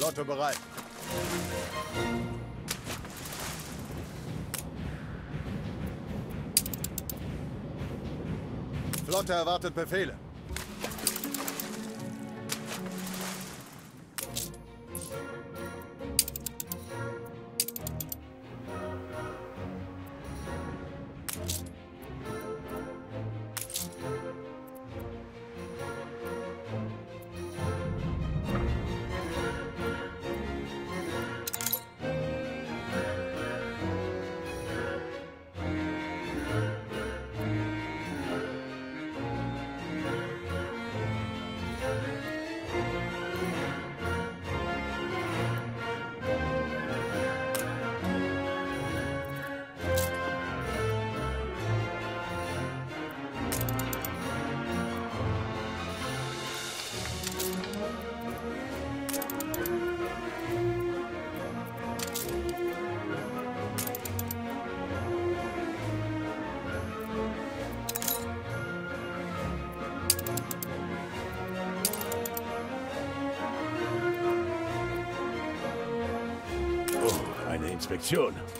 Flotte bereit. Flotte erwartet Befehle. Eine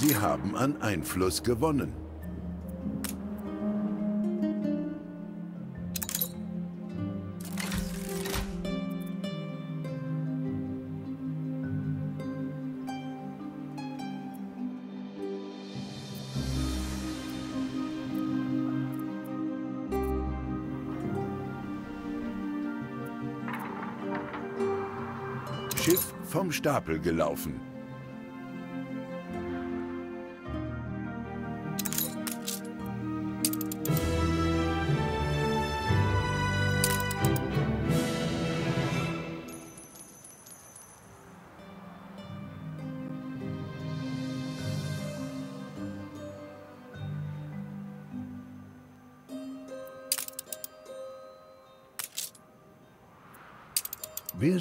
Sie haben an Einfluss gewonnen. Schiff vom Stapel gelaufen.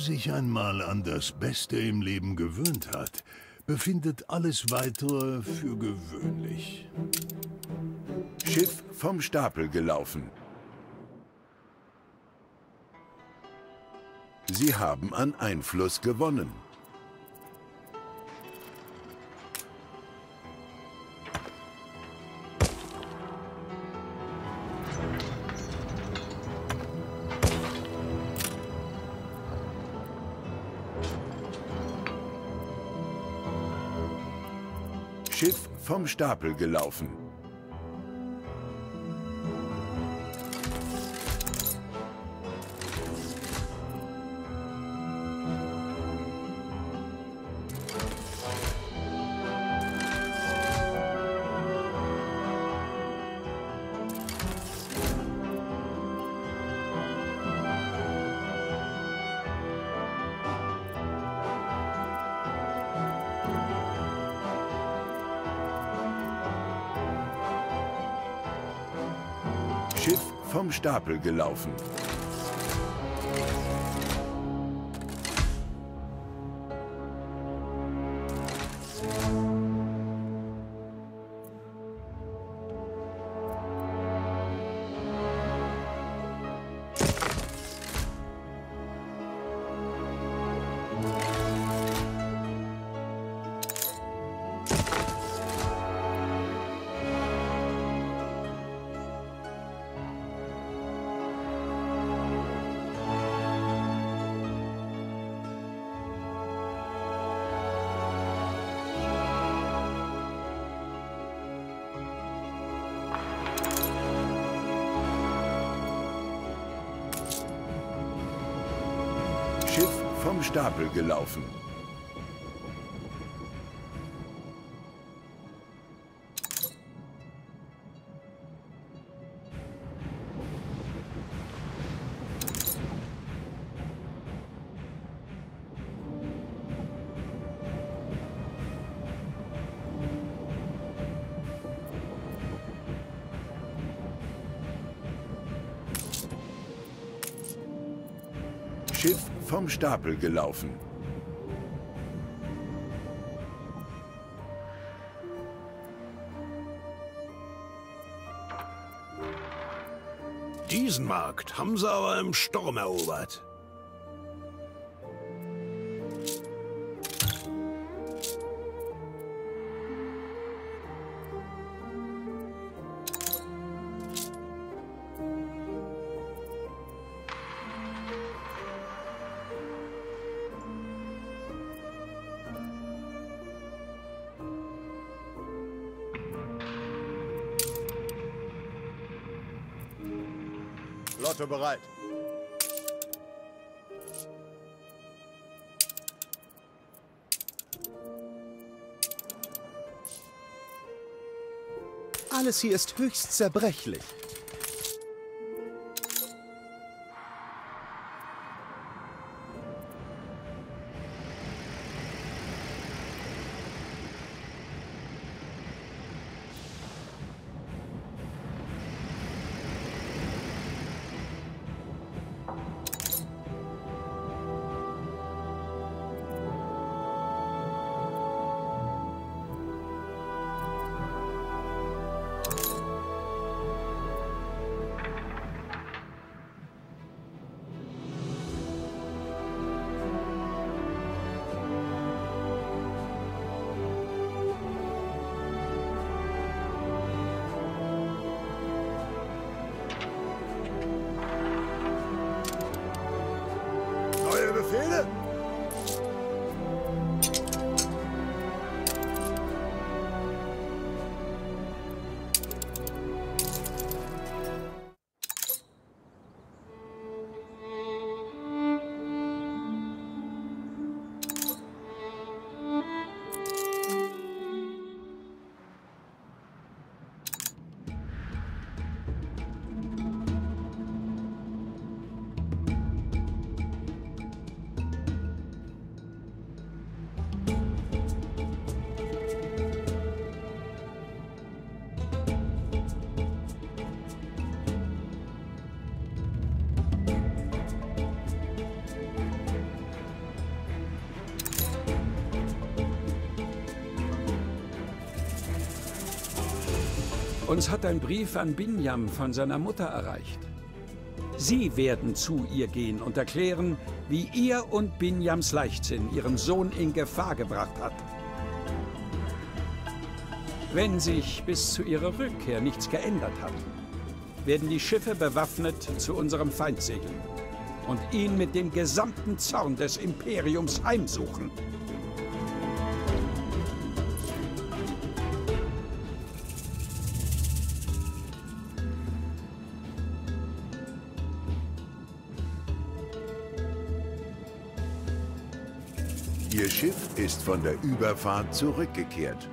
Sich einmal an das Beste im Leben gewöhnt hat, befindet alles Weitere für gewöhnlich. Schiff vom Stapel gelaufen. Sie haben an Einfluss gewonnen. Vom Stapel gelaufen. Vom Stapel gelaufen. Stapel gelaufen. Vom Stapel gelaufen. Diesen Markt haben sie aber im Sturm erobert. Flotte bereit. Alles hier ist höchst zerbrechlich. Uns hat ein Brief an Binyam von seiner Mutter erreicht. Sie werden zu ihr gehen und erklären, wie ihr und Binyams Leichtsinn ihren Sohn in Gefahr gebracht hat. Wenn sich bis zu ihrer Rückkehr nichts geändert hat, werden die Schiffe bewaffnet zu unserem Feind segeln und ihn mit dem gesamten Zorn des Imperiums heimsuchen. Ist von der Überfahrt zurückgekehrt.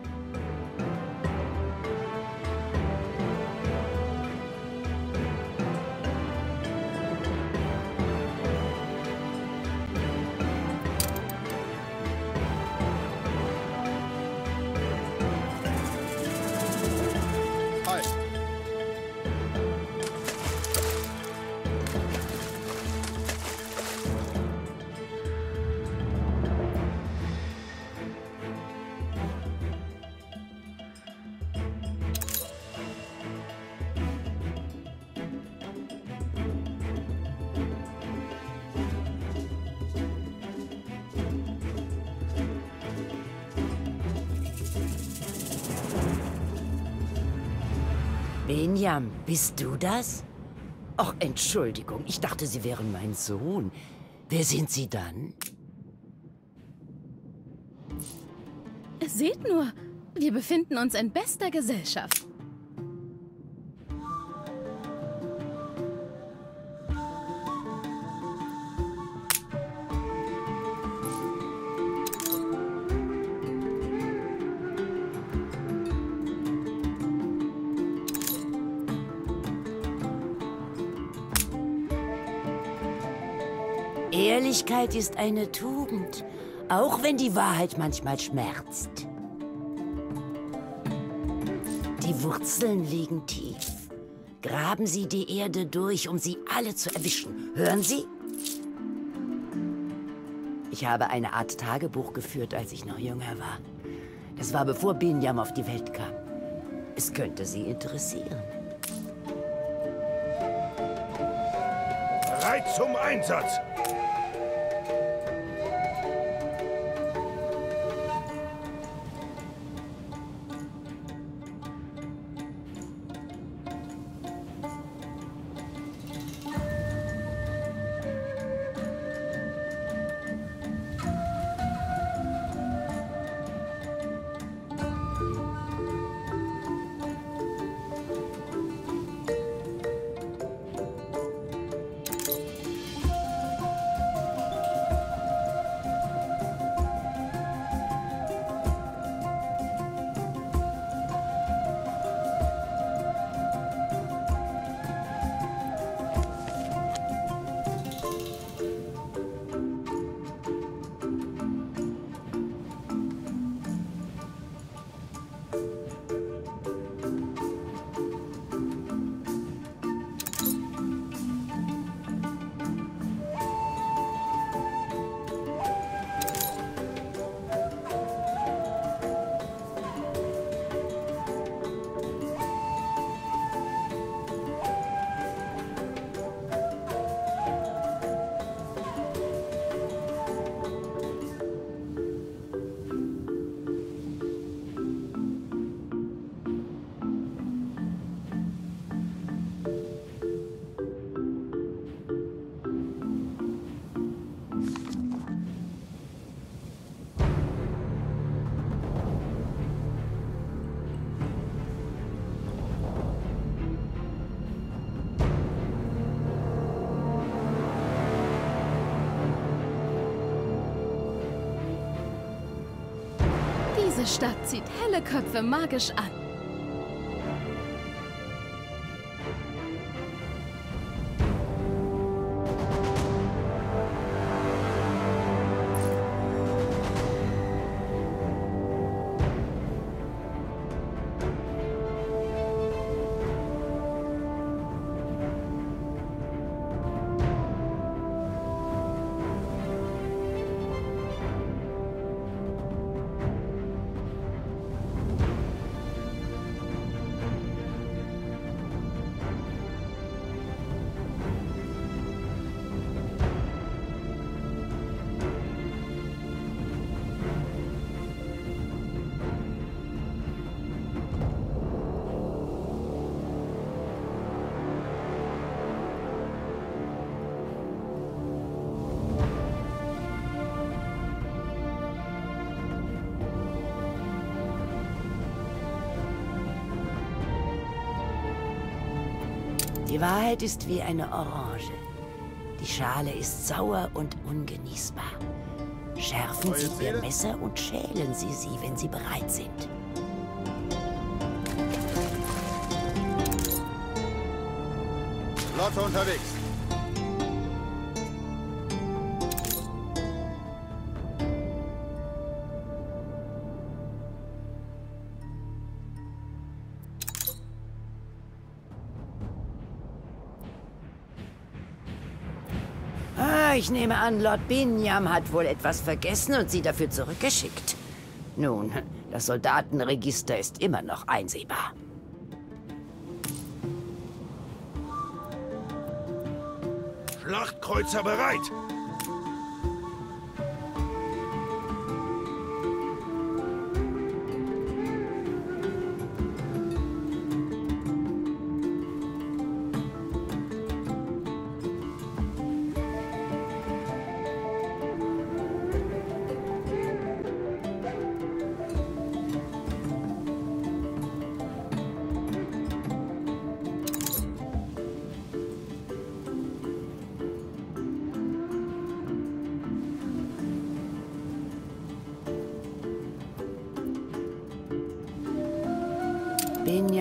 Benjam, bist du das? Ach, Entschuldigung, ich dachte, Sie wären mein Sohn. Wer sind Sie dann? Seht nur, wir befinden uns in bester Gesellschaft. Ehrlichkeit ist eine Tugend, auch wenn die Wahrheit manchmal schmerzt. Die Wurzeln liegen tief. Graben Sie die Erde durch, um sie alle zu erwischen. Hören Sie? Ich habe eine Art Tagebuch geführt, als ich noch jünger war. Das war bevor Binyam auf die Welt kam. Es könnte Sie interessieren. Bereit zum Einsatz! Diese Stadt zieht helle Köpfe magisch an. Die Wahrheit ist wie eine Orange. Die Schale ist sauer und ungenießbar. Schärfen Neue Sie Ihr? Messer und schälen Sie sie, wenn Sie bereit sind. Lotte unterwegs. Ich nehme an, Lord Binyam hat wohl etwas vergessen und Sie dafür zurückgeschickt. Nun, das Soldatenregister ist immer noch einsehbar. Schlachtkreuzer bereit!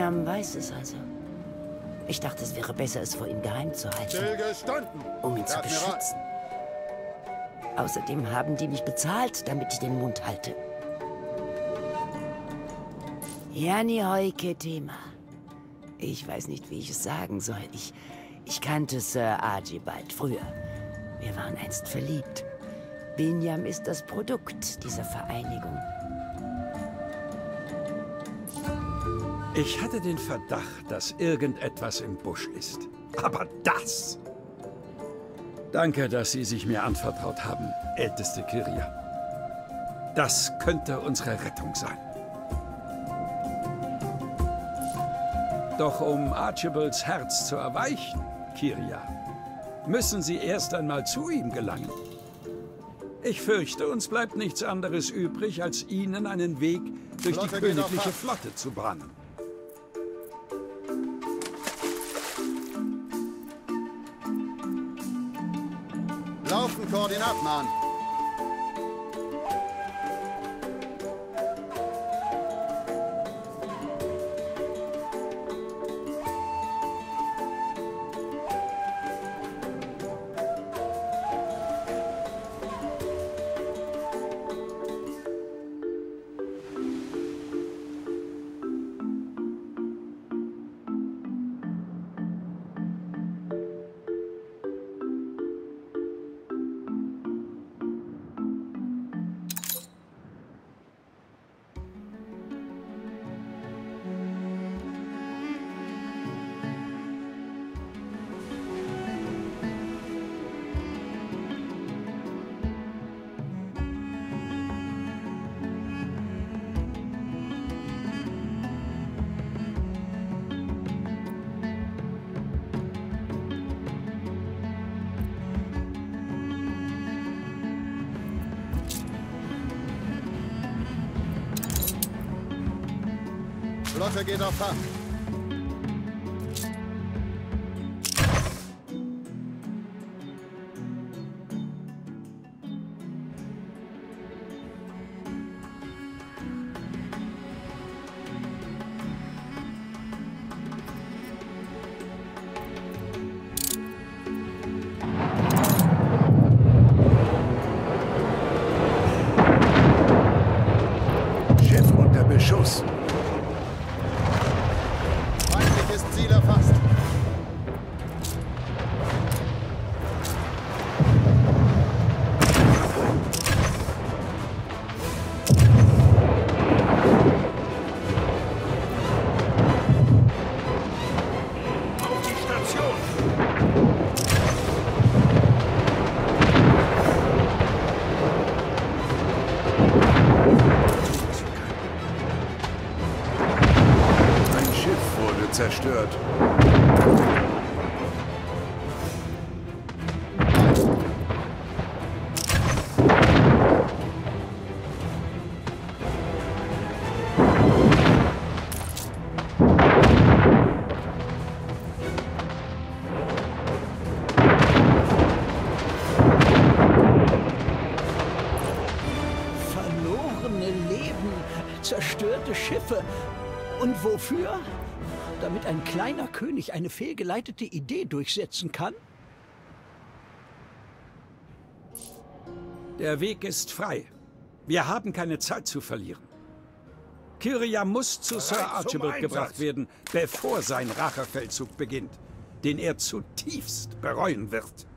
Benjam weiß es also. Ich dachte, es wäre besser, es vor ihm geheim zu halten, um ihn zu beschützen. Außerdem haben die mich bezahlt, damit ich den Mund halte. Jani Heuke Thema. Ich weiß nicht, wie ich es sagen soll. Ich, ich kannte Sir Archibald früher. Wir waren einst verliebt. Binyam ist das Produkt dieser Vereinigung. Ich hatte den Verdacht, dass irgendetwas im Busch ist. Aber das! Danke, dass Sie sich mir anvertraut haben, älteste Kyria. Das könnte unsere Rettung sein. Doch um Archibalds Herz zu erweichen, Kyria, müssen Sie erst einmal zu ihm gelangen. Ich fürchte, uns bleibt nichts anderes übrig, als Ihnen einen Weg durch die Flotte auf königliche. Flotte zu bahnen. recording up, man. Flotte geht auf Haft. Zerstörte Schiffe. Und wofür? Damit ein kleiner König eine fehlgeleitete Idee durchsetzen kann? Der Weg ist frei. Wir haben keine Zeit zu verlieren. Kyria muss zu Sir Archibald gebracht werden, bevor sein Rachefeldzug beginnt, den er zutiefst bereuen wird.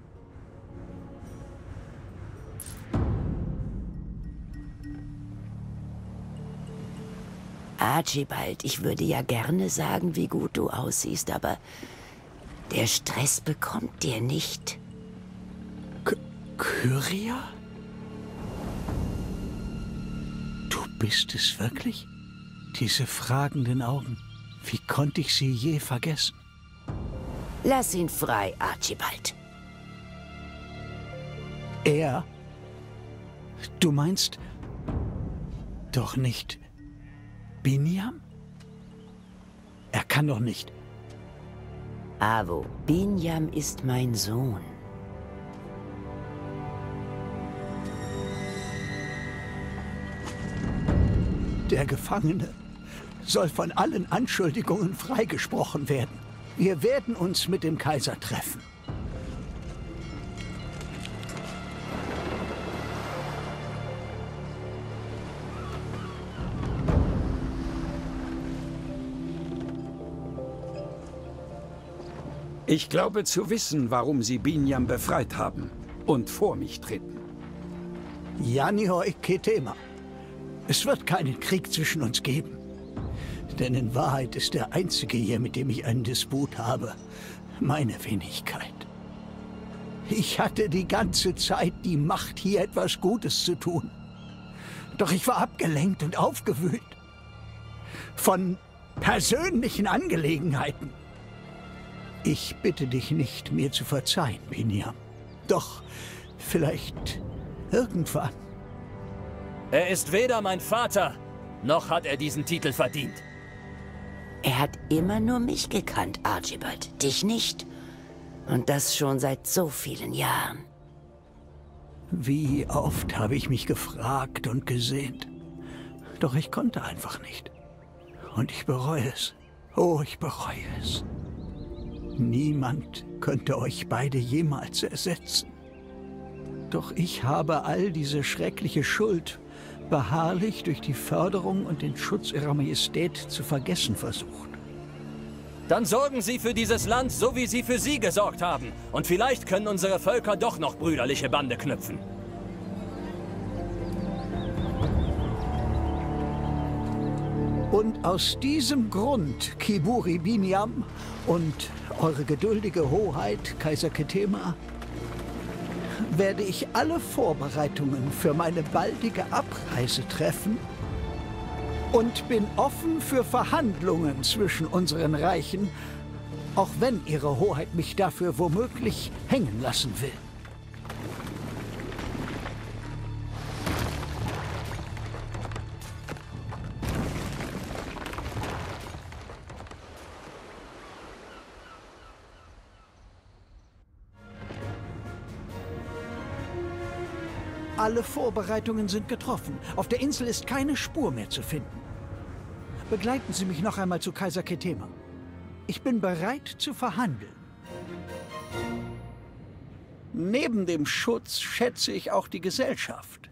Archibald, ich würde ja gerne sagen, wie gut du aussiehst, aber der Stress bekommt dir nicht. K Kyria? Du bist es wirklich? Diese fragenden Augen. Wie konnte ich sie je vergessen? Lass ihn frei, Archibald. Er? Du meinst doch nicht Binyam? Er kann doch nicht. Avo, Binyam ist mein Sohn. Der Gefangene. soll von allen Anschuldigungen freigesprochen werden. Wir werden uns mit dem Kaiser treffen. Ich glaube zu wissen, warum Sie Binyam befreit haben und vor mich treten. Janihoi Ketema. Es wird keinen Krieg zwischen uns geben. Denn in Wahrheit ist der Einzige hier, mit dem ich einen Disput habe, meine Wenigkeit. Ich hatte die ganze Zeit die Macht, hier etwas Gutes zu tun. Doch ich war abgelenkt und aufgewühlt. Von persönlichen Angelegenheiten. Ich bitte dich nicht, mir zu verzeihen, Binyam. Doch vielleicht irgendwann. Er ist weder mein Vater, noch hat er diesen Titel verdient. Er hat immer nur mich gekannt, Archibald, dich nicht. Und das schon seit so vielen Jahren. Wie oft habe ich mich gefragt und gesehnt. Doch ich konnte einfach nicht. Und ich bereue es. Oh, ich bereue es. Niemand könnte euch beide jemals ersetzen. Doch ich habe all diese schreckliche Schuld beharrlich durch die Förderung und den Schutz ihrer Majestät zu vergessen versucht. Dann sorgen Sie für dieses Land, so wie Sie für Sie gesorgt haben. Und vielleicht können unsere Völker doch noch brüderliche Bande knüpfen. Und aus diesem Grund, Kiburi Binyam und eure geduldige Hoheit, Kaiser Ketema, werde ich alle Vorbereitungen für meine baldige Abreise treffen und bin offen für Verhandlungen zwischen unseren Reichen, auch wenn Ihre Hoheit mich dafür womöglich hängen lassen will. Alle Vorbereitungen sind getroffen. Auf der Insel ist keine Spur mehr zu finden. Begleiten Sie mich noch einmal zu Kaiser Ketema. Ich bin bereit zu verhandeln. Neben dem Schutz schätze ich auch die Gesellschaft.